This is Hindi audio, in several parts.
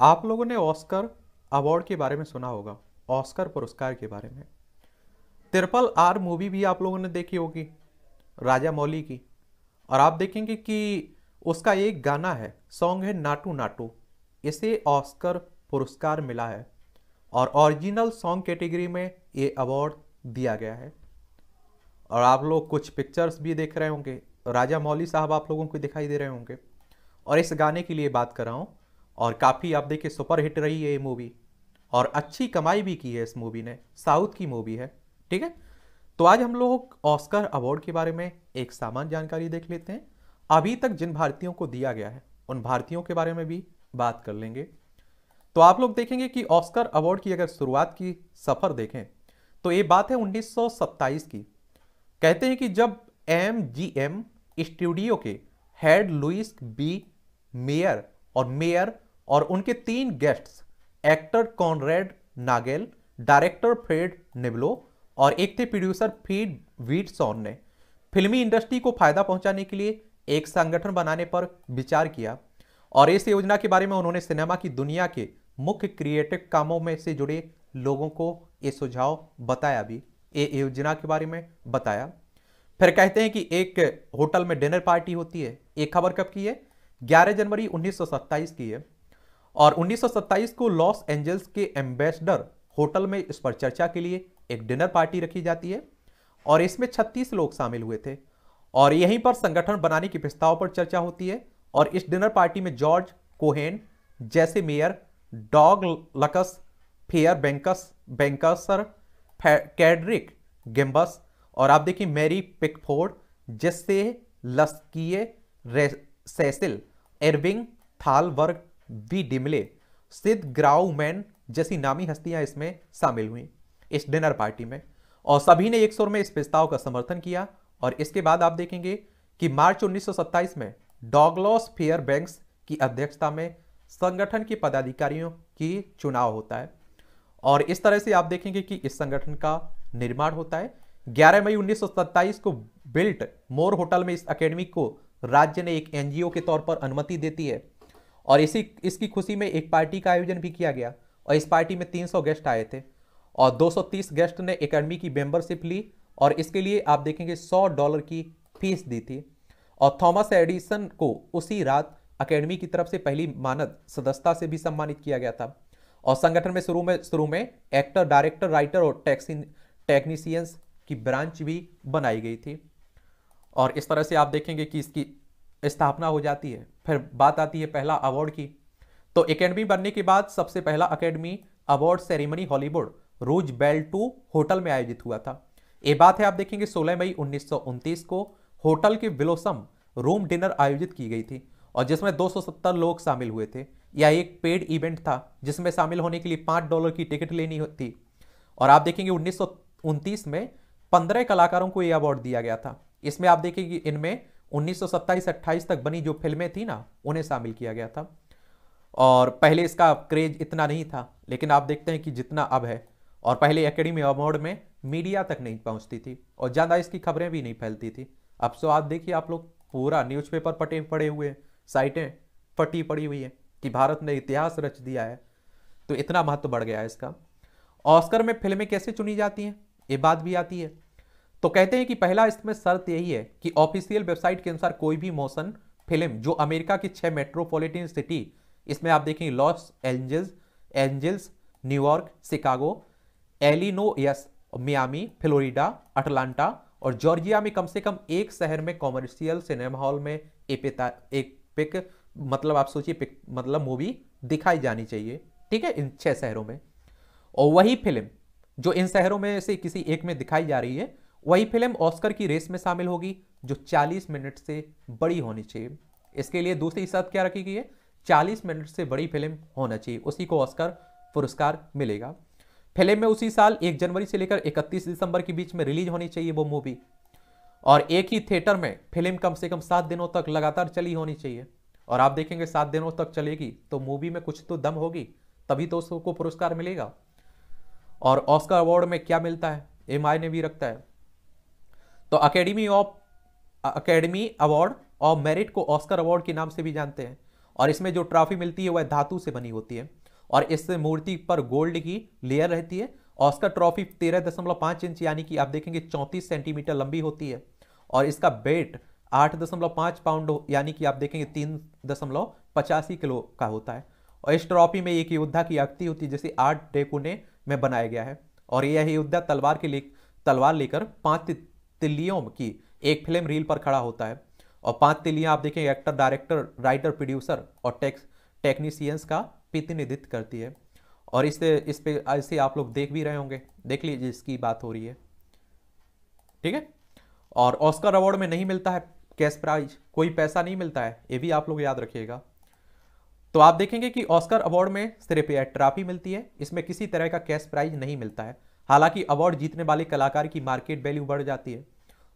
आप लोगों ने ऑस्कर अवार्ड के बारे में सुना होगा, ऑस्कर पुरस्कार के बारे में। तिरपल आर मूवी भी आप लोगों ने देखी होगी, राजा मौली की। और आप देखेंगे कि उसका एक गाना है, सॉन्ग है नाटू नाटू, इसे ऑस्कर पुरस्कार मिला है और ओरिजिनल सॉन्ग कैटेगरी में ये अवार्ड दिया गया है। और आप लोग कुछ पिक्चर्स भी देख रहे होंगे, राजा मौली साहब आप लोगों को दिखाई दे रहे होंगे। और इस गाने के लिए बात कर रहा हूँ और काफ़ी, आप देखिए सुपर हिट रही है ये मूवी और अच्छी कमाई भी की है इस मूवी ने। साउथ की मूवी है, ठीक है? तो आज हम लोग ऑस्कर अवार्ड के बारे में एक सामान्य जानकारी देख लेते हैं। अभी तक जिन भारतीयों को दिया गया है, उन भारतीयों के बारे में भी बात कर लेंगे। तो आप लोग देखेंगे कि ऑस्कर अवार्ड की अगर शुरुआत की सफ़र देखें तो ये बात है 1927 की। कहते हैं कि जब एम जी एम स्टूडियो के हेड लुइस बी मेयर और मेयर और उनके तीन guests actor Conrad Nagel director Fred Niblo और एक थे प्रोड्यूसर फ़ीड वीटसॉन ने। फिल्मी इंडस्ट्री को फ़ायदा पहुँचाने के लिए एक संगठन बनाने पर विचार किया और इस योजना के बारे में उन्होंने सिनेमा की दुनिया के मुख्य क्रिएटिव कामों में से जुड़े लोगों को ये सुझाव बताया भी, ये योजना के बारे में बताया। फिर कहते हैं कि एक होटल में डिनर पार्टी होती है एक खबर कब की है? 11 जनवरी 1927 की है। और 1927 को लॉस एंजल्स के एम्बेसडर होटल में इस पर चर्चा के लिए एक डिनर पार्टी रखी जाती है और इसमें 36 लोग शामिल हुए थे। और यहीं पर संगठन बनाने के प्रस्ताव पर चर्चा होती है और इस डिनर पार्टी में जॉर्ज कोहेन, जैसे Mayer, Douglas, Fairbanks, बैंकसर कैडरिक गेम्बस और आप देखिए मैरी पिकफोर्ड जैसे लस्किए सेसिल, एरविंग थालवर्ग वी डिमले, सिद्ध ग्राउमैन जैसी नामी हस्तियाँ इसमें शामिल हुई, इस डिनर पार्टी में। और सभी ने एक सुर में इस प्रस्ताव का समर्थन किया। और इसके बाद आप देखेंगे कि मार्च 1927 में डॉगलॉस फेयर बैंक्स की अध्यक्षता में संगठन के पदाधिकारियों की चुनाव होता है। और इस तरह से आप देखेंगे कि इस संगठन का निर्माण होता है। 11 मई 1927 को बिल्ट मोर होटल में इस अकेडमी को राज्य ने एक एनजीओ के तौर पर अनुमति देती है। और इसी, इसकी खुशी में एक पार्टी का आयोजन भी किया गया और इस पार्टी में 300 गेस्ट आए थे और 230 गेस्ट ने एकेडमी की मेंबरशिप ली और इसके लिए आप देखेंगे 100 डॉलर की फ़ीस दी थी और थॉमस एडिसन को उसी रात अकेडमी की तरफ़ से पहली मानद सदस्यता से भी सम्मानित किया गया था और संगठन में शुरू में शुरू में एक्टर, डायरेक्टर, राइटर और टेक्नीशियंस की ब्रांच भी बनाई गई थी। और इस तरह से आप देखेंगे कि इसकी स्थापना हो जाती है। फिर बात आती है पहला अवार्ड की। तो एकेडमी बनने के बाद सबसे पहला academy award ceremony Hollywood Roosevelt hotel में आयोजित हुआ था। ये बात है, आप देखेंगे 16 मई उन्नीस को होटल के विलोसम रूम डिनर आयोजित की गई थी और जिसमें 270 लोग शामिल हुए थे। यह एक पेड इवेंट था, जिसमें शामिल होने के लिए पाँच डॉलर की टिकट लेनी होती और आप देखेंगे उन्नीस सौ उनतीस में पंद्रह कलाकारों को यह अवार्ड दिया गया था। इसमें आप देखेंगे इनमें 1927-28 तक बनी जो फ़िल्में थी ना, उन्हें शामिल किया गया था। और पहले इसका क्रेज इतना नहीं था, लेकिन आप देखते हैं कि जितना अब है, और पहले एकेडमी अवार्ड में मीडिया तक नहीं पहुँचती थी, और ज़्यादा इसकी खबरें भी नहीं फैलती थी। अब सो आप देखिए, आप लोग पूरा न्यूज़पेपर पटे, पड़े हुए साइटें फटी पड़ी हुई है कि भारत ने इतिहास रच दिया है तो इतना महत्व बढ़ गया है इसका। ऑस्कर में फ़िल्में कैसे चुनी जाती हैं, ये बात भी आती है। तो कहते हैं कि पहला इसमें शर्त यही है कि ऑफिशियल वेबसाइट के अनुसार कोई भी मोशन फ़िल्म जो अमेरिका की छह मेट्रोपॉलिटन सिटी इसमें आप देखेंगे Los Angeles Angeles New York Chicago Illinois Miami Florida Atlanta और जॉर्जिया में कम से कम एक शहर में कॉमर्शियल सिनेमा हॉल में एक पिक मतलब आप सोचिए पिक मतलब मूवी दिखाई जानी चाहिए। ठीक है? इन छह शहरों में। और वही फ़िल्म जो इन शहरों में से किसी एक में दिखाई जा रही है वही फ़िल्म ऑस्कर की रेस में शामिल होगी, जो 40 मिनट से बड़ी होनी चाहिए। इसके लिए दूसरी शर्त क्या रखी गई है? 40 मिनट से बड़ी फ़िल्म होना चाहिए। उसी को ऑस्कर पुरस्कार मिलेगा। फ़िल्म में उसी साल, एक जनवरी से लेकर इकतीस दिसंबर के बीच में रिलीज़ होनी चाहिए वो मूवी। और एक ही थिएटर में फ़िल्म कम से कम सात दिनों तक लगातार चली होनी चाहिए। और आप देखेंगे, सात दिनों तक चलेगी तो मूवी में कुछ तो दम होगी, तभी तो उसको पुरस्कार मिलेगा। और ऑस्कर अवार्ड में क्या मिलता है? ये मायने भी रखता है। तो academy of academy award of merit को ऑस्कर अवार्ड के नाम से भी जानते हैं। और इसमें जो ट्रॉफी मिलती है, वह धातु से बनी होती है। और इस मूर्ति पर गोल्ड की लेयर रहती है। ऑस्कर ट्रॉफी तेरह दशमलव पाँच इंच यानी कि आप देखेंगे चौंतीस सेंटीमीटर लंबी होती है। और इसका वेट आठ दशमलव पाँच पाउंड यानी कि आप देखेंगे तीन दशमलव पचासी किलो का होता है। और इस ट्रॉफी में एक योद्धा की आकृति होती है, जिसे आठ डेकोने में बनाया गया है। और यह योद्धा तलवार के लिए तलवार लेकर पाँच तिल्लियों की एक फ़िल्म रील पर खड़ा होता है। और पाँच तिल्लियाँ, आप देखेंगे एक्टर डायरेक्टर राइटर प्रोड्यूसर और टेक्स टेक्नीशियंस का प्रतिनिधित्व करती है। और इससे इस पे ऐसे आप लोग देख भी रहे होंगे। देख लीजिए, इसकी बात हो रही है। ठीक है? और ऑस्कर अवार्ड में नहीं मिलता है कैश प्राइज कोई पैसा नहीं मिलता है। ये भी आप लोग याद रखिएगा। तो आप देखेंगे कि ऑस्कर अवार्ड में सिर्फ़ यह ट्रॉफी मिलती है। इसमें किसी तरह का कैश प्राइज नहीं मिलता है। हालाँकि अवार्ड जीतने वाले कलाकार की मार्केट वैल्यू बढ़ जाती है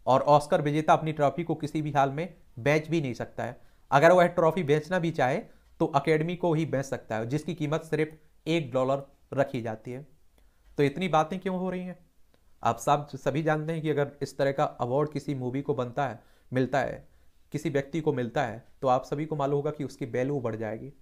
और ऑस्कर विजेता अपनी ट्रॉफी को किसी भी हाल में बेच भी नहीं सकता है। अगर वह ट्रॉफी बेचना भी चाहे तो अकेडमी को ही बेच सकता है, जिसकी कीमत सिर्फ़ एक डॉलर रखी जाती है। तो इतनी बातें क्यों हो रही हैं? आप सब, सभी जानते हैं कि अगर इस तरह का अवार्ड किसी मूवी को बनता है, मिलता है, किसी व्यक्ति को मिलता है तो आप सभी को मालूम होगा कि उसकी वैल्यू बढ़ जाएगी।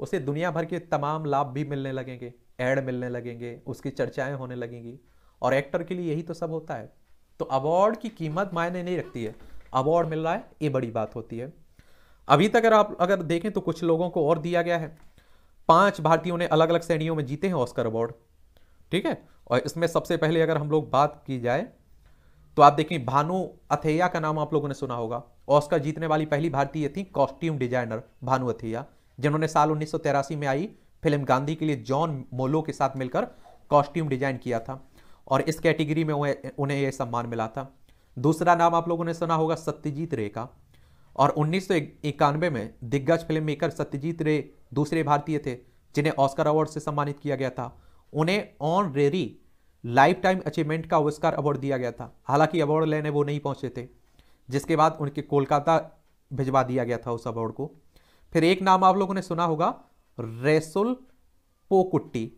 उसे दुनिया भर के तमाम लाभ भी मिलने लगेंगे। एड मिलने लगेंगे, उसकी चर्चाएँ होने लगेंगी। और एक्टर के लिए यही तो सब होता है। तो अवार्ड की कीमत मायने नहीं रखती है। अवार्ड मिल रहा है, ये बड़ी बात होती है। अभी तक अगर आप, अगर देखें तो कुछ लोगों को और दिया गया है। पाँच भारतीयों ने अलग अलग श्रेणियों में जीते हैं ऑस्कर अवार्ड ठीक है? और इसमें सबसे पहले अगर हम लोग बात की जाए तो आप देखें भानु अथैया का नाम आप लोगों ने सुना होगा। ऑस्कर जीतने वाली पहली भारतीय थी कॉस्ट्यूम डिज़ाइनर भानु अथैया, जिन्होंने साल उन्नीस में आई फ़िल्म गांधी के लिए जॉन मोलो के साथ मिलकर कॉस्ट्यूम डिज़ाइन किया था और इस कैटेगरी में उन्हें यह सम्मान मिला था। दूसरा नाम आप लोगों ने सुना होगा, सत्यजीत रे का। और उन्नीस में दिग्गज फ़िल्म मेकर सत्यजीत रे दूसरे भारतीय थे, जिन्हें ऑस्कर अवार्ड से सम्मानित किया गया था। उन्हें honorary lifetime achievement का ऑस्कर अवार्ड दिया गया था। हालाँकि अवार्ड लेने वो नहीं पहुँचे थे, जिसके बाद उनके कोलकाता भिजवा दिया गया था उस अवार्ड को। फिर एक नाम आप लोगों ने सुना होगा रेसुल पोकुट्टी।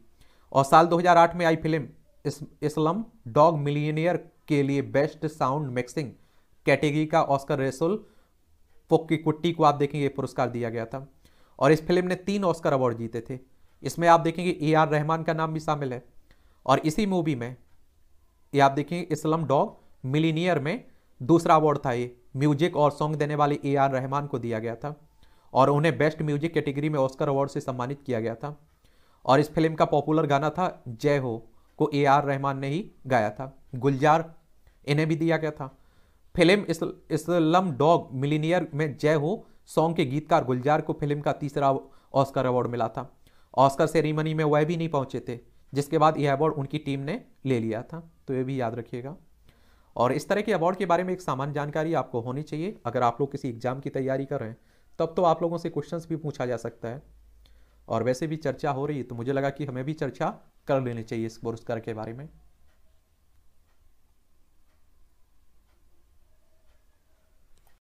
और साल 2008 में आई फ़िल्म इस, इस्लम डॉग मिलियनियर के लिए बेस्ट साउंड मिक्सिंग कैटेगरी का ऑस्कर रेसुल पोक्की को आप देखेंगे पुरस्कार दिया गया था। और इस फ़िल्म ने तीन ऑस्कर अवार्ड जीते थे। इसमें आप देखेंगे ए आर रहमान का नाम भी शामिल है। और इसी मूवी में ये आप देखेंगे इस्लम डॉग मिलीनियर में दूसरा अवार्ड था ये। म्यूज़िक और सॉन्ग देने वाले ए आर रहमान को दिया गया था। और उन्हें बेस्ट म्यूज़िक कैटेगरी में ऑस्कर अवार्ड से सम्मानित किया गया था। और इस फ़िल्म का पॉपुलर गाना था जय हो को ए आर रहमान ने ही गाया था। गुलजार इन्हें भी दिया गया था। फ़िल्म इस, इस्लम डॉग मिलीनियर में जय हो सॉन्ग के गीतकार गुलजार को फ़िल्म का तीसरा ऑस्कर अवार्ड मिला था। ऑस्कर सेरेमनी में वह भी नहीं पहुँचे थे जिसके बाद यह अवार्ड उनकी टीम ने ले लिया था। तो ये भी याद रखिएगा। और इस तरह के अवार्ड के बारे में एक सामान्य जानकारी आपको होनी चाहिए। अगर आप लोग किसी एग्ज़ाम की तैयारी कर रहे हैं तब तो आप लोगों से क्वेश्चंस भी पूछा जा सकता है। और वैसे भी चर्चा हो रही है तो मुझे लगा कि हमें भी चर्चा कर लेनी चाहिए इस पुरस्कार के बारे में।